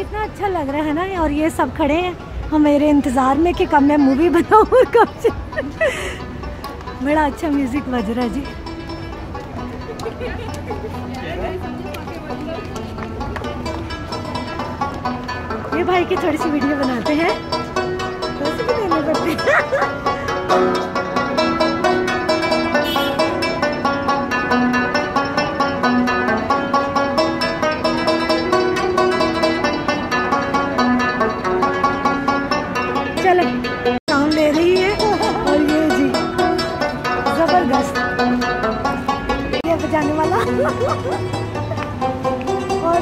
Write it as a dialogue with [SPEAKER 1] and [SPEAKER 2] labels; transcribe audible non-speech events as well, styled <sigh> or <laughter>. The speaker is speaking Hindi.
[SPEAKER 1] कितना अच्छा लग रहा है ना और ये सब खड़े हैं। हम मेरे इंतज़ार में कि कब मैं मूवी बनाऊँ, <laughs> कब से। बड़ा अच्छा म्यूज़िक बज रहा है जी। ये भाई की थोड़ी सी वीडियो बनाते हैं? <laughs> पड़ते काम ले रही है। और ये जी ज़बरदस्त। ये बजाने वाला। <laughs> और